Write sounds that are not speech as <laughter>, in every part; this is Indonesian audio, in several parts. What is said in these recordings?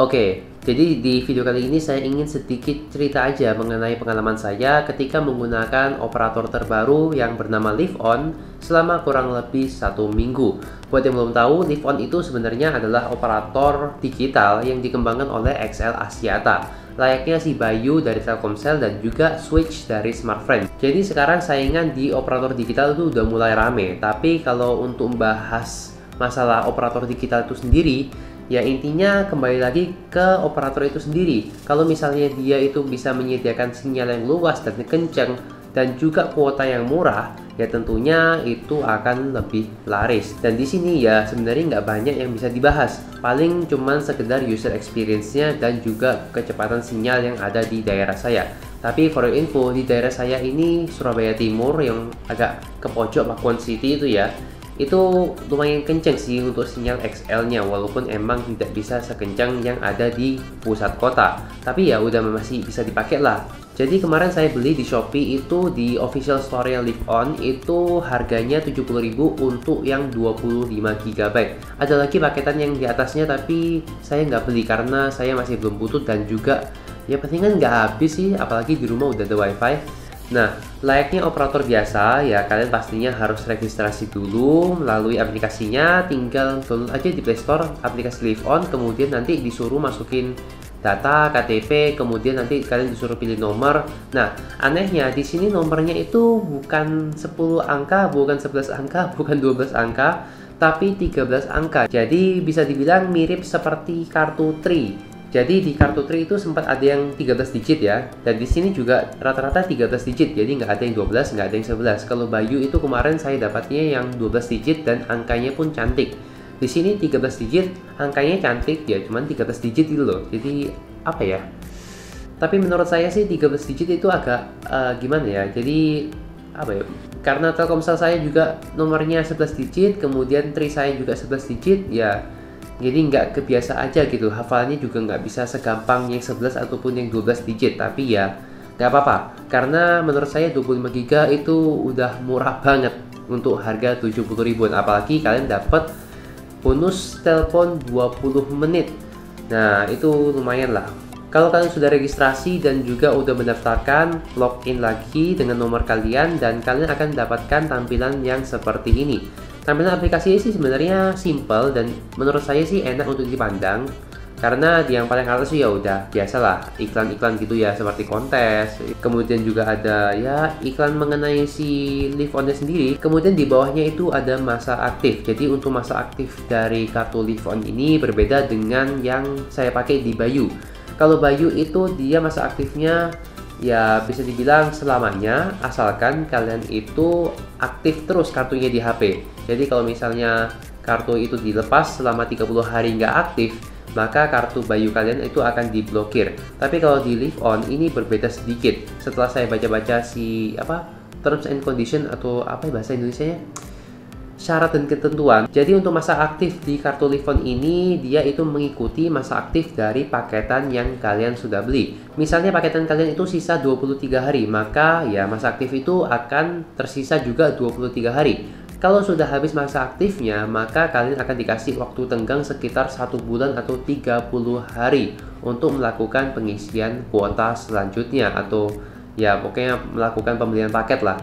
Oke, jadi di video kali ini saya ingin sedikit cerita aja mengenai pengalaman saya ketika menggunakan operator terbaru yang bernama Live On selama kurang lebih satu minggu. Buat yang belum tahu, Live On itu sebenarnya adalah operator digital yang dikembangkan oleh XL Asiata. Layaknya si Bayu dari Telkomsel dan juga Switch dari Smartfren. Jadi sekarang saingan di operator digital itu udah mulai rame. Tapi kalau untuk membahas masalah operator digital itu sendiri, Ya intinya kembali lagi ke operator itu sendiri. Kalau misalnya dia itu bisa menyediakan sinyal yang luas dan kencang dan juga kuota yang murah, ya tentunya itu akan lebih laris. Dan di sini ya sebenarnya nggak banyak yang bisa dibahas. Paling cuman sekedar user experience-nya dan juga kecepatan sinyal yang ada di daerah saya. Tapi for your info, di daerah saya ini Surabaya Timur yang agak ke pojok Pakuan City itu ya, itu lumayan kenceng sih untuk sinyal XL-nya walaupun emang tidak bisa sekencang yang ada di pusat kota. Tapi ya udah masih bisa dipakai lah. Jadi kemarin saya beli di Shopee itu di official store yang Live On itu harganya 70.000 untuk yang 25 GB ada lagi paketan yang di atasnya tapi saya nggak beli karena saya masih belum butuh dan juga ya pentingan nggak habis sih apalagi di rumah udah ada wifi Nah, layaknya operator biasa, ya kalian pastinya harus registrasi dulu melalui aplikasinya. Tinggal download aja di Play Store aplikasi Live On, kemudian nanti disuruh masukin data KTP, kemudian nanti kalian disuruh pilih nomor. Nah, anehnya di sini nomornya itu bukan 10 angka, bukan 11 angka, <laughs> bukan 12 angka, tapi 13 angka. Jadi bisa dibilang mirip seperti kartu Tri jadi di kartu Tri itu sempat ada yang 13 digit ya. Dan di sini juga rata-rata 13 digit. Jadi nggak ada yang 12, nggak ada yang 11. Kalau Bayu itu kemarin saya dapatnya yang 12 digit dan angkanya pun cantik. Di sini 13 digit, angkanya cantik ya, cuman 13 digit itu loh. Jadi apa ya? Tapi menurut saya sih 13 digit itu agak uh, gimana ya? Jadi apa ya? Karena Telkomsel saya juga nomornya 11 digit, kemudian Tri saya juga 11 digit, ya jadi nggak kebiasa aja gitu. Hafalnya juga nggak bisa segampang yang 11 ataupun yang 12 digit. Tapi ya nggak apa-apa. Karena menurut saya 25 giga itu udah murah banget untuk harga 70 ribuan. Apalagi kalian dapat bonus telepon 20 menit. Nah itu lumayan lah. Kalau kalian sudah registrasi dan juga udah mendaftarkan, login lagi dengan nomor kalian dan kalian akan dapatkan tampilan yang seperti ini. Tampilan aplikasi sih sebenarnya simple dan menurut saya sih enak untuk dipandang. Karena yang paling atas ya udah biasalah iklan-iklan gitu ya seperti kontes. Kemudian juga ada ya iklan mengenai si live on sendiri. Kemudian di bawahnya itu ada masa aktif. Jadi untuk masa aktif dari kartu live on ini berbeda dengan yang saya pakai di Bayu. Kalau Bayu itu dia masa aktifnya ya bisa dibilang selamanya asalkan kalian itu aktif terus kartunya di HP jadi kalau misalnya kartu itu dilepas selama 30 hari nggak aktif maka kartu Bayu kalian itu akan diblokir tapi kalau di live on ini berbeda sedikit setelah saya baca-baca si apa terms and condition atau apa ya bahasa Indonesia nya syarat dan ketentuan. Jadi untuk masa aktif di kartu Livon ini dia itu mengikuti masa aktif dari paketan yang kalian sudah beli. Misalnya paketan kalian itu sisa 23 hari, maka ya masa aktif itu akan tersisa juga 23 hari. Kalau sudah habis masa aktifnya, maka kalian akan dikasih waktu tenggang sekitar satu bulan atau 30 hari untuk melakukan pengisian kuota selanjutnya atau ya pokoknya melakukan pembelian paket lah.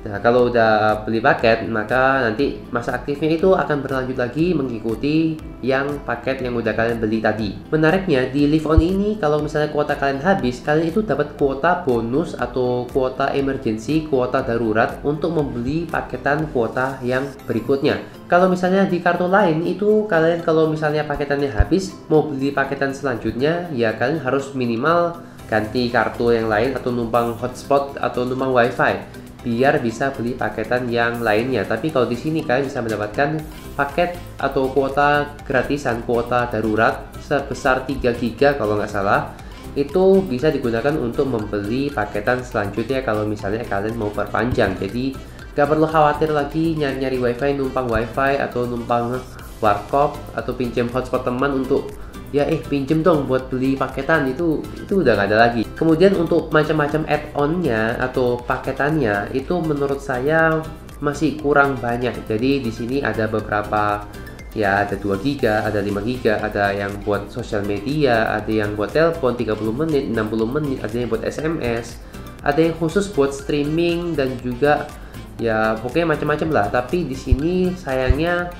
Nah, kalau udah beli paket, maka nanti masa aktifnya itu akan berlanjut lagi mengikuti yang paket yang udah kalian beli tadi. Menariknya, di Live On ini, kalau misalnya kuota kalian habis, kalian itu dapat kuota bonus atau kuota emergency, kuota darurat untuk membeli paketan kuota yang berikutnya. Kalau misalnya di kartu lain itu kalian kalau misalnya paketannya habis, mau beli paketan selanjutnya, ya kalian harus minimal ganti kartu yang lain atau numpang hotspot atau numpang wifi biar bisa beli paketan yang lainnya. Tapi kalau di sini kalian bisa mendapatkan paket atau kuota gratisan, kuota darurat sebesar 3 GB kalau nggak salah. Itu bisa digunakan untuk membeli paketan selanjutnya kalau misalnya kalian mau perpanjang. Jadi nggak perlu khawatir lagi nyari-nyari wifi, numpang wifi atau numpang warkop atau pinjam hotspot teman untuk ya eh pinjem dong buat beli paketan. Itu itu udah gak ada lagi. Kemudian untuk macam-macam add-onnya atau paketannya itu menurut saya masih kurang banyak. Jadi di sini ada beberapa ya ada 2 giga, ada 5 giga, ada yang buat sosial media, ada yang buat telepon 30 menit, 60 menit, ada yang buat SMS, ada yang khusus buat streaming dan juga ya pokoknya macam-macam lah. Tapi di sini sayangnya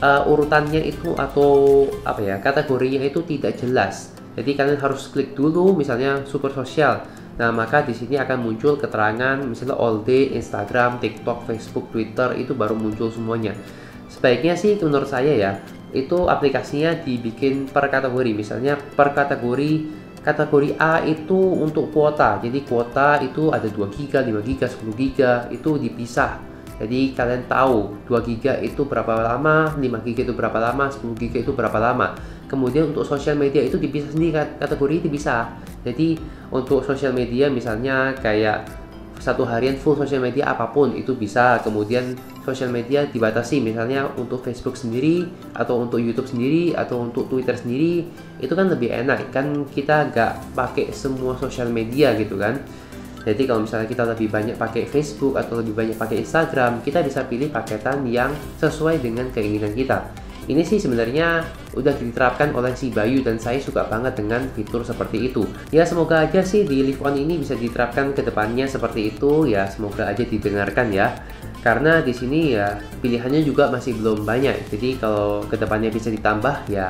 uh, urutannya itu atau apa ya kategorinya itu tidak jelas. Jadi kalian harus klik dulu misalnya super sosial. Nah, maka di sini akan muncul keterangan misalnya all day Instagram, TikTok, Facebook, Twitter itu baru muncul semuanya sebaiknya sih menurut saya ya itu aplikasinya dibikin per kategori misalnya per kategori kategori A itu untuk kuota jadi kuota itu ada 2 giga 5 giga 10 giga itu dipisah jadi kalian tahu 2 giga itu berapa lama 5 giga itu berapa lama 10 giga itu berapa lama. Kemudian untuk sosial media itu dipisah sendiri kategori itu bisa jadi untuk sosial media misalnya kayak satu harian full sosial media apa pun itu bisa. Kemudian sosial media dibatasi misalnya untuk Facebook sendiri atau untuk YouTube sendiri atau untuk Twitter sendiri itu kan lebih enak. Kan kita nggak pakai semua sosial media gitu kan jadi kalau misalnya kita lebih banyak pakai Facebook atau lebih banyak pakai Instagram kita bisa pilih paketan yang sesuai dengan keinginan kita ini sih sebenarnya udah diterapkan oleh si Bayu dan saya suka banget dengan fitur seperti itu. Ya semoga aja sih di Live On ini bisa diterapkan ke depannya seperti itu ya semoga aja didengarkan ya. Karena di sini ya pilihannya juga masih belum banyak. Jadi kalau ke depannya bisa ditambah ya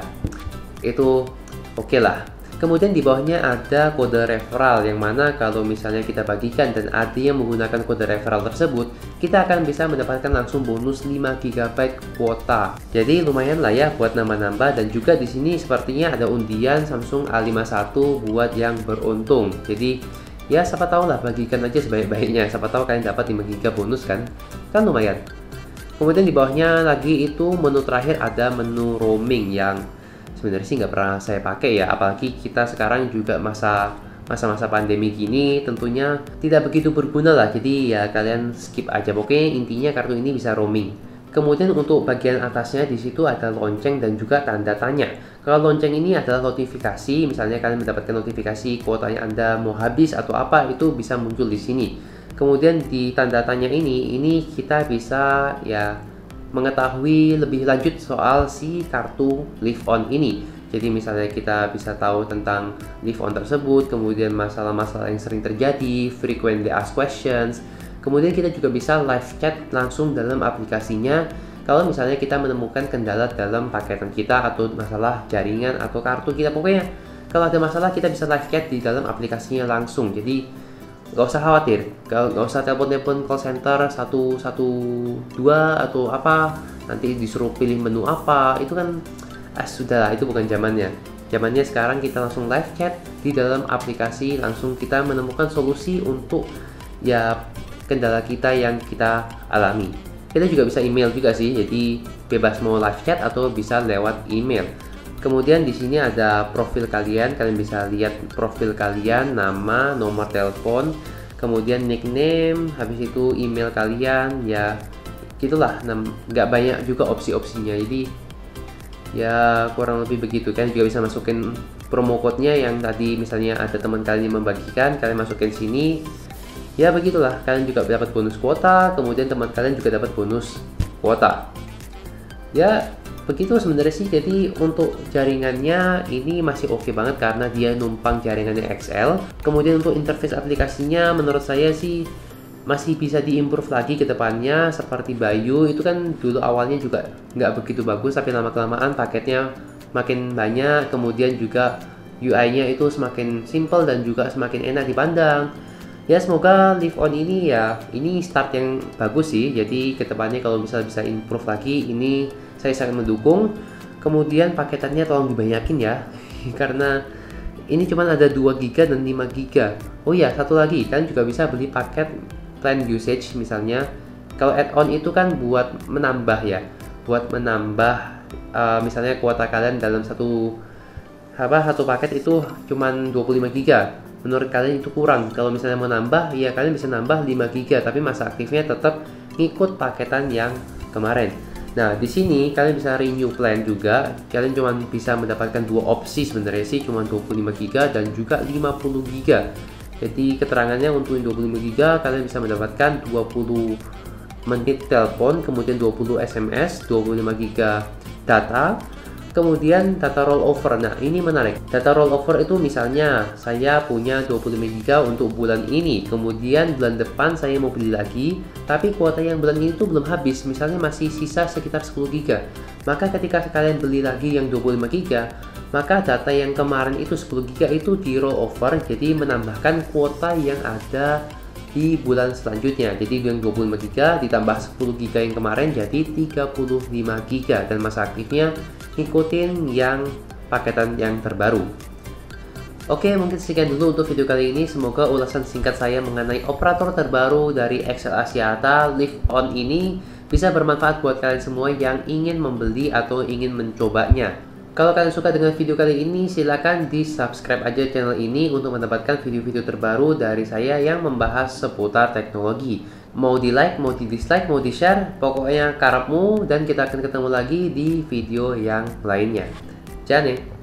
itu oke okay lah. Kemudian di bawahnya ada kode referral yang mana kalau misalnya kita bagikan dan ada yang menggunakan kode referral tersebut, kita akan bisa mendapatkan langsung bonus 5 GB kuota. Jadi lumayan lah ya buat nambah-nambah dan juga di sini sepertinya ada undian Samsung A51 buat yang beruntung. Jadi ya siapa tahu lah bagikan aja sebaik-baiknya. Siapa tahu kalian dapat 5 GB bonus kan? Kan lumayan. Kemudian di bawahnya lagi itu menu terakhir ada menu roaming yang sebenarnya sih nggak pernah saya pakai ya apalagi kita sekarang juga masa masa-masa pandemi gini tentunya tidak begitu berguna lah. Jadi ya kalian skip aja. Pokoknya intinya kartu ini bisa roaming. Kemudian untuk bagian atasnya di situ ada lonceng dan juga tanda tanya. Kalau lonceng ini adalah notifikasi misalnya kalian mendapatkan notifikasi kuotanya anda mau habis atau apa itu bisa muncul di sini. Kemudian di tanda tanya ini ini kita bisa ya mengetahui lebih lanjut soal si kartu live on ini. Jadi misalnya kita bisa tahu tentang live on tersebut, kemudian masalah-masalah yang sering terjadi, frequently asked questions. Kemudian kita juga bisa live chat langsung dalam aplikasinya kalau misalnya kita menemukan kendala dalam paketan kita atau masalah jaringan atau kartu kita pokoknya kalau ada masalah kita bisa live chat di dalam aplikasinya langsung. Jadi nggak usah khawatir. Nggak usah telepon telepon call center satu satu dua atau apa. Nanti disuruh pilih menu apa. Itu kan ah sudah lah itu bukan zamannya. Zamannya sekarang kita langsung live chat di dalam aplikasi. Langsung kita menemukan solusi untuk ya kendala kita yang kita alami. Kita juga bisa email juga sih. Jadi bebas mau live chat atau bisa lewat email Kemudian di sini ada profil kalian, kalian bisa lihat profil kalian, nama, nomor telepon, kemudian nickname, habis itu email kalian, ya gitulah. Nggak banyak juga opsi-opsinya, jadi ya kurang lebih begitu kan. Juga bisa masukin promo code-nya yang tadi misalnya ada teman kalian yang membagikan, kalian masukin sini. Ya begitulah, kalian juga dapat bonus kuota, kemudian teman kalian juga dapat bonus kuota. Ya begitu sebenarnya sih jadi untuk jaringannya ini masih oke okay banget karena dia numpang jaringannya XL kemudian untuk interface aplikasinya menurut saya sih masih bisa diimprove lagi ke depannya seperti Bayu. Itu kan dulu awalnya juga nggak begitu bagus tapi lama kelamaan paketnya makin banyak. Kemudian juga UI-nya itu semakin simple dan juga semakin enak dipandang ya semoga live on ini ya ini start yang bagus sih. Jadi ke depannya kalau bisa bisa improve lagi ini saya sangat mendukung. Kemudian paketannya tolong dibanyakin ya <laughs> karena ini cuma ada 2 GB dan 5 GB oh ya satu lagi kan juga bisa beli paket plan usage misalnya. Kalau add-on itu kan buat menambah ya buat menambah uh, misalnya kuota kalian dalam satu apa satu paket itu cuma 25 GB menurut kalian itu kurang kalau misalnya mau nambah ya kalian bisa nambah 5 GB tapi masa aktifnya tetap ngikut paketan yang kemarin Nah, di sini kalian bisa renew plan juga. Kalian cuma bisa mendapatkan dua opsi sebenarnya sih, cuma 25 GB dan juga 50 GB. Jadi keterangannya untuk 25 GB kalian bisa mendapatkan 20 menit telepon, kemudian 20 SMS, 25 GB data, kemudian data rollover. Nah, ini menarik. Data rollover itu misalnya saya punya 25 GB untuk bulan ini, kemudian bulan depan saya mau beli lagi, tapi kuota yang bulan ini tuh belum habis, misalnya masih sisa sekitar 10 GB. Maka ketika kalian beli lagi yang 25 GB, maka data yang kemarin itu 10 GB itu di rollover, jadi menambahkan kuota yang ada di bulan selanjutnya. Jadi yang 25 GB ditambah 10 GB yang kemarin jadi 35 GB dan masa aktifnya ikutin yang paketan yang terbaru. Oke, mungkin sekian dulu untuk video kali ini. Semoga ulasan singkat saya mengenai operator terbaru dari Excel Asiata Live On ini bisa bermanfaat buat kalian semua yang ingin membeli atau ingin mencobanya. Kalau kalian suka dengan video kali ini, silahkan di subscribe aja channel ini untuk mendapatkan video-video terbaru dari saya yang membahas seputar teknologi. Mau di like, mau di dislike, mau di share, pokoknya karapmu dan kita akan ketemu lagi di video yang lainnya. Jangan